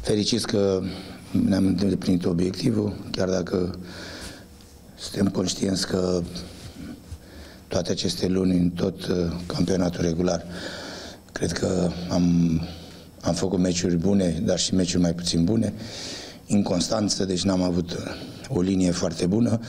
Fericiți că ne-am îndeplinit obiectivul, chiar dacă suntem conștienți că toate aceste luni, în tot uh, campionatul regular, cred că am, am făcut meciuri bune, dar și meciuri mai puțin bune, inconstanță, deci n-am avut uh, o linie foarte bună,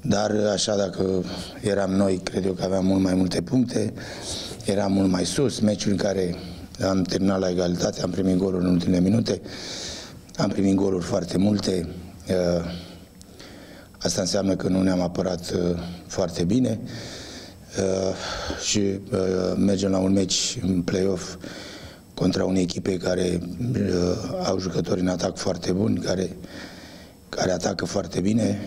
dar așa dacă eram noi, cred eu că aveam mult mai multe puncte, eram mult mai sus, meciuri în care am terminat la egalitate, am primit goluri în ultimele minute, am primit goluri foarte multe. Uh, asta înseamnă că nu ne-am apărat uh, foarte bine uh, și mergem la un meci în play-off contra unei echipe care au jucători în atac foarte buni, care, care atacă foarte bine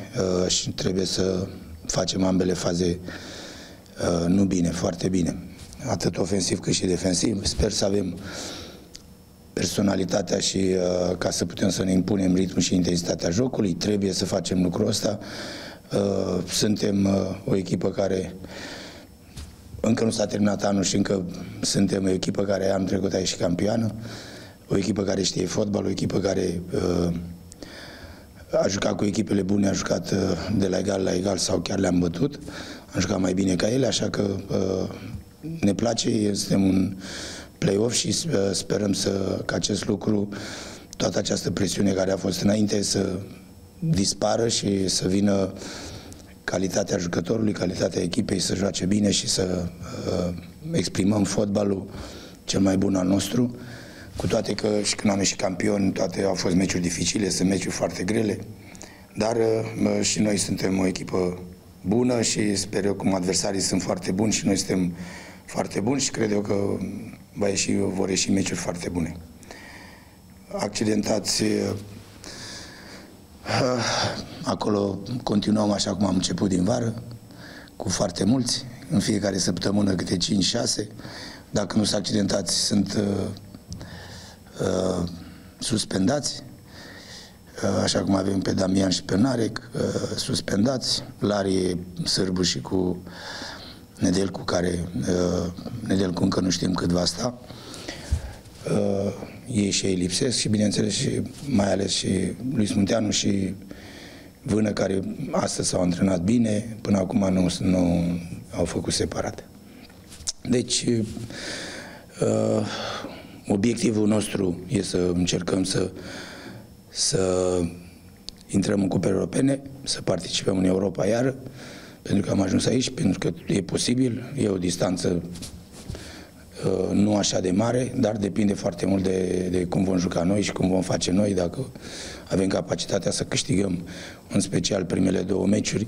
și trebuie să facem ambele faze nu bine, foarte bine atât ofensiv cât și defensiv. Sper să avem personalitatea și uh, ca să putem să ne impunem ritmul și intensitatea jocului. Trebuie să facem lucrul ăsta. Uh, suntem uh, o echipă care încă nu s-a terminat anul și încă suntem o echipă care am trecut aici și campioană, o echipă care știe fotbal, o echipă care uh, a jucat cu echipele bune, a jucat uh, de la egal la egal sau chiar le-am bătut, am jucat mai bine ca ele, așa că uh, ne place, suntem un play-off și uh, sperăm să, că acest lucru, toată această presiune care a fost înainte să dispară și să vină calitatea jucătorului, calitatea echipei să joace bine și să uh, exprimăm fotbalul cel mai bun al nostru. Cu toate că și când am ieșit campion, toate au fost meciuri dificile, sunt meciuri foarte grele, dar uh, și noi suntem o echipă bună și sper eu cum adversarii sunt foarte buni și noi suntem foarte buni și cred eu că va ieși, vor ieși meciuri foarte bune. Accidentați eh, acolo continuăm așa cum am început din vară, cu foarte mulți, în fiecare săptămână câte 5-6. Dacă nu sunt accidentați, sunt uh, uh, suspendați, uh, așa cum avem pe Damian și pe Narec, uh, suspendați. Larie Sârbu și cu Nedel cu care uh, Nedel cu încă nu știm cât va sta. Uh, ei și ei lipsesc și bineînțeles și mai ales și Luis Munteanu și Vână care astăzi s-au antrenat bine, până acum nu, nu au făcut separat. Deci, uh, obiectivul nostru este să încercăm să, să intrăm în cupe europene, să participăm în Europa iară, pentru că am ajuns aici, pentru că e posibil, e o distanță uh, nu așa de mare, dar depinde foarte mult de, de cum vom juca noi și cum vom face noi, dacă avem capacitatea să câștigăm, în special primele două meciuri,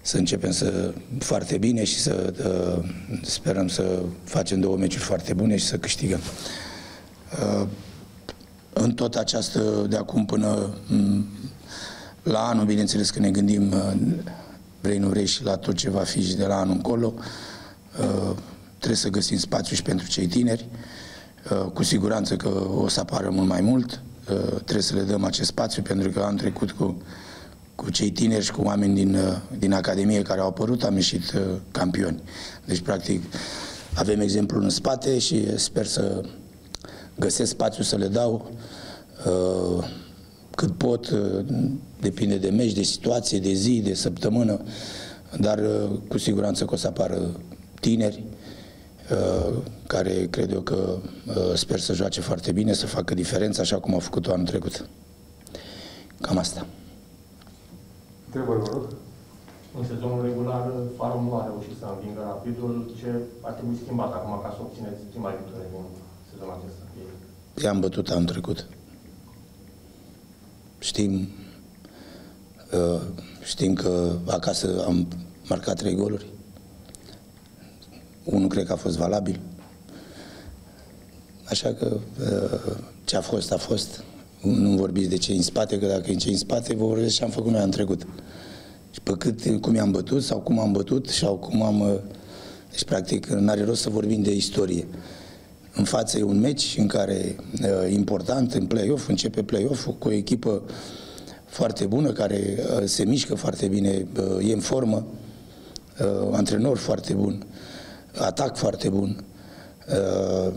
să începem să foarte bine și să uh, sperăm să facem două meciuri foarte bune și să câștigăm. Uh, în tot această, de acum până mm, la anul, bineînțeles că ne gândim uh, vrei, nu vrei și la tot ce va fi și de la anul încolo. Uh, trebuie să găsim spațiu și pentru cei tineri. Uh, cu siguranță că o să apară mult mai mult. Uh, trebuie să le dăm acest spațiu pentru că am trecut cu, cu cei tineri și cu oameni din, din Academie care au apărut, am ieșit campioni. Deci, practic, avem exemplul în spate și sper să găsesc spațiu să le dau cât pot, uh, depinde de meci, de situație, de zi, de săptămână, dar uh, cu siguranță că o să apară tineri uh, care cred eu că sper să joace foarte bine, să facă diferența așa cum au făcut-o anul trecut. Cam asta. Întrebări, vă rog. În sezonul regular, Farom nu a reușit să învingă rapidul. Ce ar trebui schimbat acum ca să obțineți prima victorie din sezonul acesta? I-am bătut anul trecut. Știm, uh, știm că acasă am marcat trei goluri. Unul cred că a fost valabil. Așa că uh, ce a fost, a fost. Nu vorbiți de ce în spate, că dacă e ce în spate, vă vorbesc ce am făcut noi în trecut. Și pe cât, cum i-am bătut sau cum am bătut sau cum am... Uh, deci, practic, nu are rost să vorbim de istorie. În față e un meci în care uh, important, în play-off, începe play-off cu o echipă foarte bună, care uh, se mișcă foarte bine, uh, e în formă, antrenor foarte bun, atac foarte bun. Uh,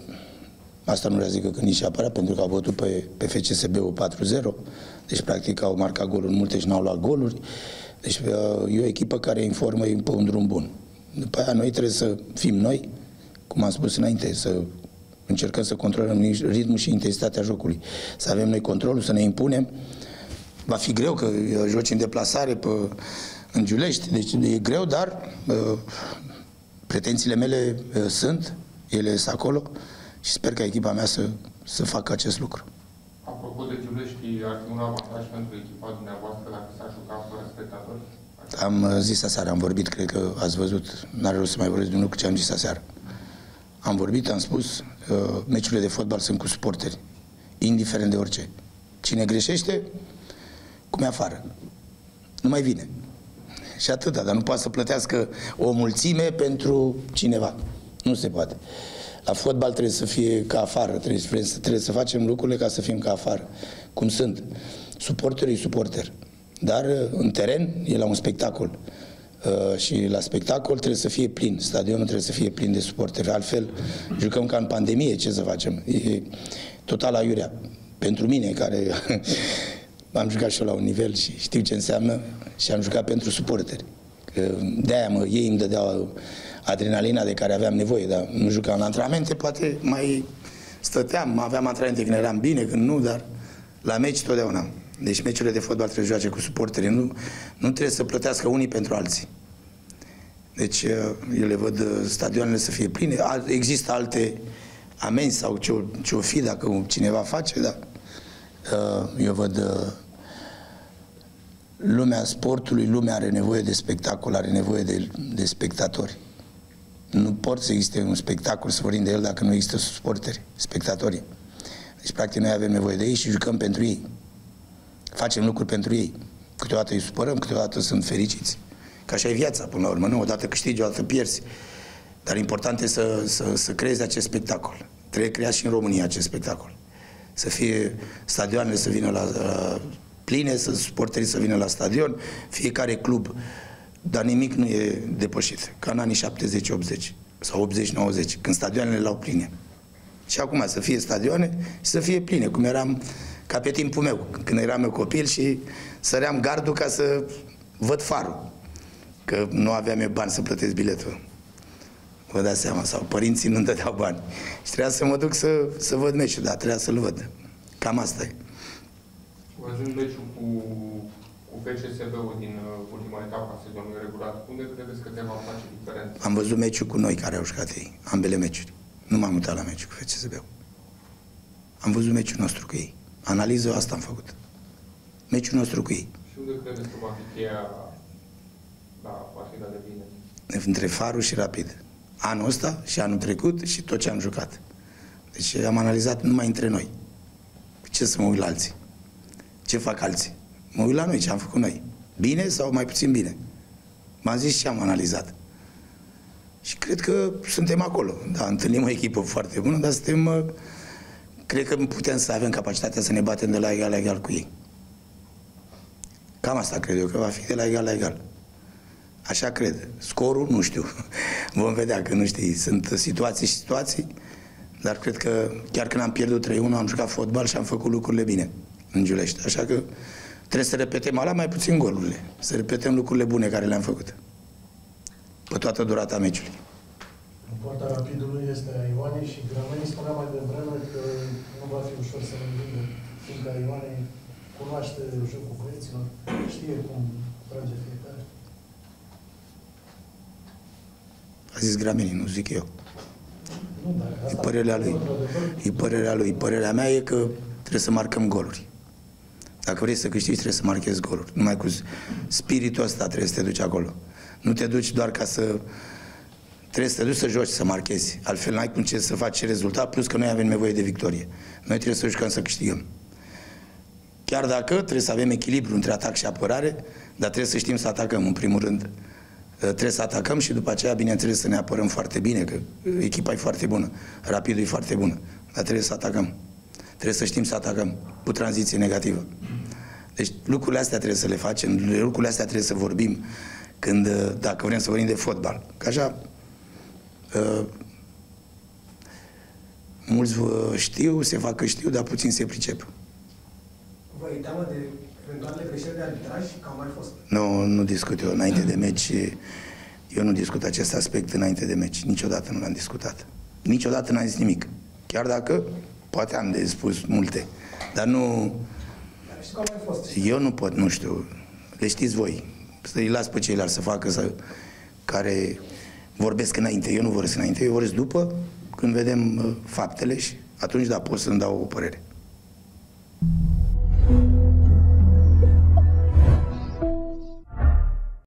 asta nu vrea zică că nici apărat, pentru că au bătut pe, pe FCSB-ul 4-0, deci practic au marcat goluri multe și n-au luat goluri. Deci uh, e o echipă care informă pe un drum bun. După aia noi trebuie să fim noi, cum am spus înainte, să încercăm să controlăm ritmul și intensitatea jocului. Să avem noi controlul, să ne impunem. Va fi greu că joci în deplasare pe, în Giulești, deci e greu, dar uh, pretențiile mele uh, sunt, ele sunt acolo și sper ca echipa mea să, să facă acest lucru. Apropo de Giulești, ar fi un avantaj pentru echipa dumneavoastră dacă s-ar juca fără spectatori? Am uh, zis aseară, am vorbit, cred că ați văzut, n-are rost să mai vorbesc de un lucru ce am zis aseară. Am vorbit, am spus, uh, meciurile de fotbal sunt cu suporteri, indiferent de orice. Cine greșește, cum e afară. Nu mai vine. Și atâta, dar nu poate să plătească o mulțime pentru cineva. Nu se poate. La fotbal trebuie să fie ca afară, trebuie, să, trebuie să facem lucrurile ca să fim ca afară, cum sunt. Suporterul e suporter. Dar uh, în teren e la un spectacol. Uh, și la spectacol trebuie să fie plin, stadionul trebuie să fie plin de suporteri, altfel jucăm ca în pandemie, ce să facem? E total aiurea. Pentru mine, care am jucat și eu la un nivel și știu ce înseamnă și am jucat pentru suporteri. De-aia mă, ei îmi dădeau adrenalina de care aveam nevoie, dar nu jucam la antrenamente, poate mai stăteam, aveam antrenamente când eram bine, când nu, dar la meci totdeauna. Deci meciurile de fotbal trebuie joace cu suporterii, nu, nu trebuie să plătească unii pentru alții. Deci uh, eu le văd uh, stadioanele să fie pline. Există alte amenzi sau ce-o, ce-o fi dacă cineva face, dar uh, eu văd lumea sportului, lumea are nevoie de spectacol, are nevoie de, de spectatori. Nu pot să existe un spectacol, să vorbim de el, dacă nu există suporteri, spectatorii. Deci, practic, noi avem nevoie de ei și jucăm pentru ei facem lucruri pentru ei. Câteodată îi supărăm, câteodată sunt fericiți. Ca așa e viața, până la urmă, nu? Odată câștigi, odată pierzi. Dar important e să, să, să creezi acest spectacol. Trebuie creat și în România acest spectacol. Să fie stadioanele să vină la, la pline, să suporterii să vină la stadion, fiecare club, dar nimic nu e depășit, ca în anii 70-80 sau 80-90, când stadioanele l-au pline. Și acum să fie stadioane și să fie pline, cum eram ca pe timpul meu, când eram eu copil și săream gardul ca să văd farul. Că nu aveam eu bani să plătesc biletul. Vă dați seama, sau părinții nu-mi dădeau bani. Și trebuia să mă duc să, să văd meciul, dar trebuia să-l văd. Cam asta e. Văzând meciul cu, cu FCSB-ul din uh, ultima etapă a sezonului regulat, unde credeți că te va face diferență? Am văzut meciul cu noi care au jucat ei, ambele meciuri. Nu m-am mutat la meciul cu FCSB-ul. Am văzut meciul nostru cu ei. Analiză asta am făcut. Meciul nostru cu ei. Și unde credeți că va fi cheia la partida de bine? Între Farul și Rapid. Anul ăsta și anul trecut și tot ce am jucat. Deci am analizat numai între noi. Ce să mă uit la alții? Ce fac alții? Mă uit la noi, ce am făcut noi. Bine sau mai puțin bine? M-am zis ce am analizat. Și cred că suntem acolo. Da, întâlnim o echipă foarte bună, dar suntem cred că putem să avem capacitatea să ne batem de la egal la egal cu ei. Cam asta cred eu, că va fi de la egal la egal. Așa cred. Scorul, nu știu. Vom vedea, că nu știi. Sunt situații și situații, dar cred că chiar când am pierdut 3-1, am jucat fotbal și am făcut lucrurile bine în Giulești. Așa că trebuie să repetăm ala mai puțin golurile. Să repetăm lucrurile bune care le-am făcut. Pe toată durata meciului. Porta Rapidului este a Ioanei și Gramenii spunea mai devreme că nu va fi ușor să învingă, fiindcă Ioanei cunoaște jocul băieților, știe cum trage fiecare. A zis Gramenii, nu zic eu. Nu, dar e părerea lui. E părerea lui. Părerea mea e că trebuie să marcăm goluri. Dacă vrei să câștigi, trebuie să marchezi goluri. Numai cu spiritul ăsta trebuie să te duci acolo. Nu te duci doar ca să Trebuie să te duci să joci, să marchezi. Altfel n-ai cum ce să faci rezultat, plus că noi avem nevoie de victorie. Noi trebuie să jucăm să câștigăm. Chiar dacă trebuie să avem echilibru între atac și apărare, dar trebuie să știm să atacăm, în primul rând. Uh, trebuie să atacăm și după aceea, bineînțeles, să ne apărăm foarte bine, că echipa e foarte bună, rapidul e foarte bună, dar trebuie să atacăm. Trebuie să știm să atacăm cu tranziție negativă. Deci lucrurile astea trebuie să le facem, lucrurile astea trebuie să vorbim când, uh, dacă vrem să vorbim de fotbal. Că așa Uh, Mulți uh, știu, se fac că știu, dar puțin se pricep. Vă e teamă de eventuale greșeli de arbitraj, că au mai fost? Nu, nu discut eu înainte de meci. Eu nu discut acest aspect înainte de meci. Niciodată nu l-am discutat. Niciodată n-am zis nimic. Chiar dacă poate am de spus multe. Dar nu... Dar știu că au mai fost. Eu nu pot, nu știu. Le știți voi. Să-i las pe ceilalți să facă, să, care vorbesc înainte. Eu nu vorbesc înainte, eu vorbesc după, când vedem uh, faptele și atunci, da, pot să-mi dau o părere.